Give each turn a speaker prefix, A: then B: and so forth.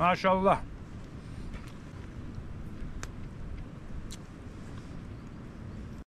A: Maşallah.